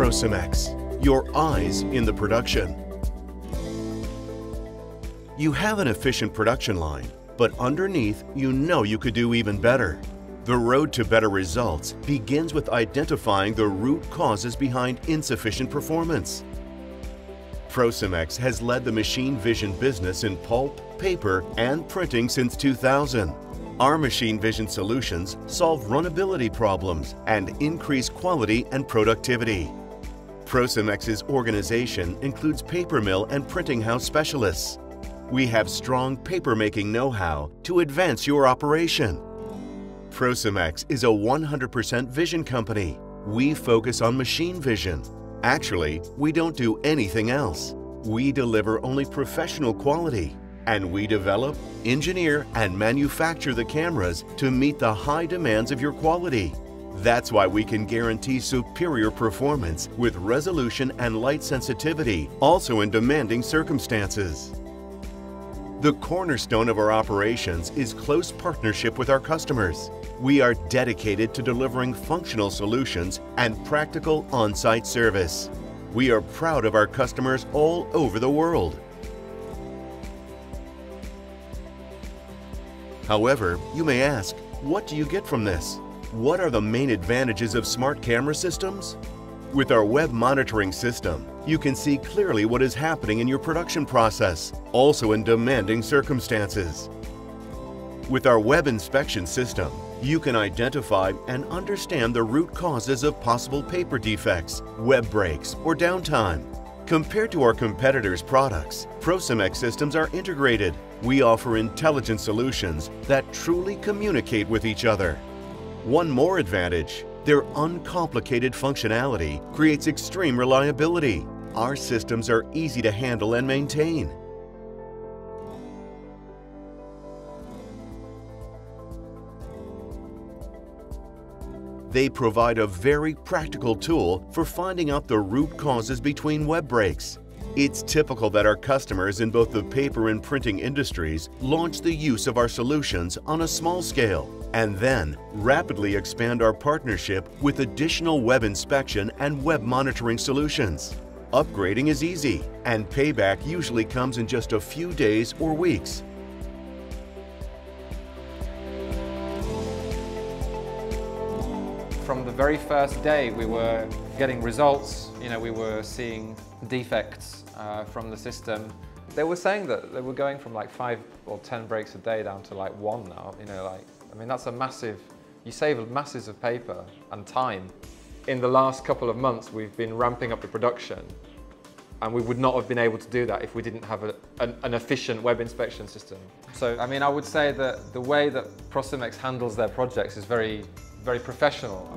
Procemex, your eyes in the production. You have an efficient production line, but underneath, you know you could do even better. The road to better results begins with identifying the root causes behind insufficient performance. Procemex has led the machine vision business in pulp, paper, and printing since 2000. Our machine vision solutions solve runnability problems and increase quality and productivity. Procemex's organization includes paper mill and printing house specialists. We have strong paper-making know-how to advance your operation. Procemex is a 100% vision company. We focus on machine vision. Actually, we don't do anything else. We deliver only professional quality and we develop, engineer, and manufacture the cameras to meet the high demands of your quality. That's why we can guarantee superior performance with resolution and light sensitivity, also in demanding circumstances. The cornerstone of our operations is close partnership with our customers. We are dedicated to delivering functional solutions and practical on-site service. We are proud of our customers all over the world. However, you may ask, what do you get from this? What are the main advantages of smart camera systems? With our web monitoring system, you can see clearly what is happening in your production process, also in demanding circumstances. With our web inspection system, you can identify and understand the root causes of possible paper defects, web breaks, or downtime. Compared to our competitors' products, Procemex systems are integrated. We offer intelligent solutions that truly communicate with each other. One more advantage, their uncomplicated functionality creates extreme reliability. Our systems are easy to handle and maintain. They provide a very practical tool for finding out the root causes between web breaks. It's typical that our customers in both the paper and printing industries launch the use of our solutions on a small scale and then rapidly expand our partnership with additional web inspection and web monitoring solutions. Upgrading is easy and payback usually comes in just a few days or weeks. From the very first day we were getting results, you know, we were seeing defects uh, from the system. They were saying that they were going from like five or 10 breaks a day down to like one now, you know, like, I mean, that's a massive, you save masses of paper and time. In the last couple of months, we've been ramping up the production and we would not have been able to do that if we didn't have a, an, an, efficient web inspection system. So, I mean, I would say that the way that Procemex handles their projects is very very professional.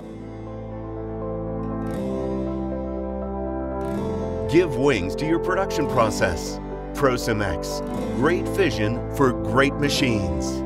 Give wings to your production process. Procemex, great vision for great machines.